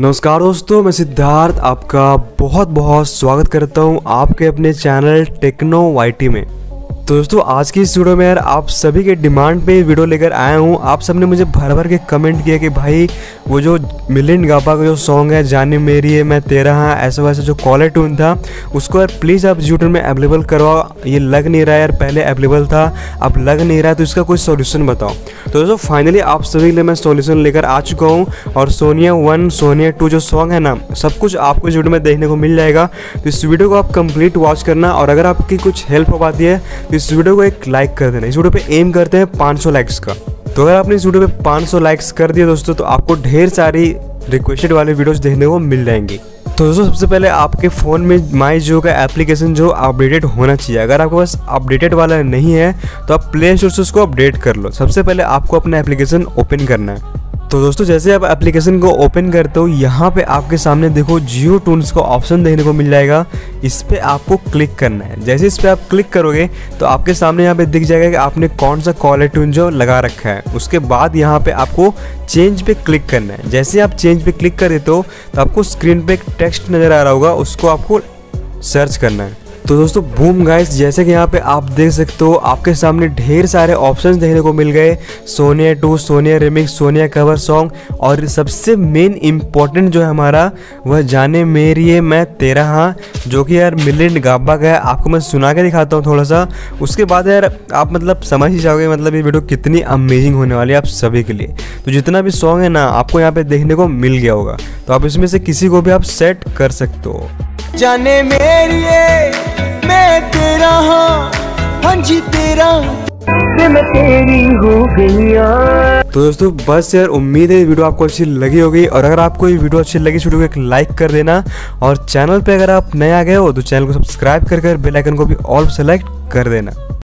नमस्कार दोस्तों, मैं सिद्धार्थ आपका बहुत बहुत स्वागत करता हूँ आपके अपने चैनल टेक्नो वाईटी में। दोस्तों, आज की इस वीडियो में यार आप सभी के डिमांड पे वीडियो लेकर आया हूँ। आप सबने मुझे भर भर के कमेंट किया कि भाई, वो जो मिलिंद गापा का जो सॉन्ग है, जाने मेरी है, मैं तेरा हाँ ऐसा वैसा जो कॉलर ट्यून था, उसको यार प्लीज़ आप यूट्यूब में अवेलेबल करवाओ। ये लग नहीं रहा है यार, पहले अवेलेबल था, अब लग नहीं रहा है तो इसका कोई सोल्यूशन बताओ। तो दोस्तों फाइनली आप सभी के लिए मैं सोल्यूशन लेकर आ चुका हूँ, और सोनिया वन, सोनिया टू जो सॉन्ग है ना, सब कुछ आपको वीडियो में देखने को मिल जाएगा। तो इस वीडियो को आप कंप्लीट वॉच करना, और अगर आपकी कुछ हेल्प हो पाती है तो इस वीडियो को एक लाइक कर देना। इस वीडियो पे एम करते हैं 500 लाइक्स का। तो अगर आपने इस वीडियो पे 500 लाइक्स कर दिए दोस्तों तो आपको ढेर सारी रिक्वेस्टेड वाले वीडियोस देखने को मिल जाएँगी। तो दोस्तों, सबसे पहले आपके फ़ोन में माई जियो का एप्लीकेशन जो अपडेटेड होना चाहिए। अगर आपके पास अपडेटेड वाला नहीं है तो आप प्ले स्टोर से उसको अपडेट कर लो। सबसे पहले आपको अपना एप्लीकेशन ओपन करना है। तो दोस्तों, जैसे आप एप्लीकेशन को ओपन करते हो, यहाँ पे आपके सामने देखो जियो टून्स का ऑप्शन देखने को मिल जाएगा। इस पर आपको क्लिक करना है। जैसे इस पर आप क्लिक करोगे तो आपके सामने यहाँ पे दिख जाएगा कि आपने कौन सा कॉलर ट्यून जो लगा रखा है। उसके बाद यहाँ पे आपको चेंज पे क्लिक करना है। जैसे आप चेंज पे क्लिक कर देते हो तो आपको स्क्रीन पे एक टेक्स्ट नज़र आ रहा होगा, उसको आपको सर्च करना है। तो दोस्तों बूम गाइस जैसे कि यहाँ पे आप देख सकते हो, आपके सामने ढेर सारे ऑप्शंस देखने को मिल गए। Sonia two, Sonia remix Sonia cover song और सबसे मेन इम्पोर्टेंट जो है हमारा, वह जाने मेरी है मैं तेरा हाँ जो कि यार मिलियन गाबा का है। आपको मैं सुना के दिखाता हूँ थोड़ा सा उसके बाद यार, आप मतलब समझ ही जाओगे मतलब ये वीडियो कितनी अमेजिंग होने वाली है आप सभी के लिए। तो जितना भी सॉन्ग है ना, आपको यहाँ पे देखने को मिल गया होगा। तो आप इसमें से किसी को भी आप सेट कर सकते हो। जाने मेरी मैं तेरा हाँ हाँ जी तेरा। मैं तेरी हो गई तो दोस्तों बस यार उम्मीद है वीडियो आपको अच्छी लगी होगी। और अगर आपको ये वीडियो अच्छी लगी वीडियो को एक लाइक कर देना। और चैनल पे अगर आप नए आ गए हो तो चैनल को सब्सक्राइब कर कर बेल आइकन को भी ऑल सेलेक्ट कर देना।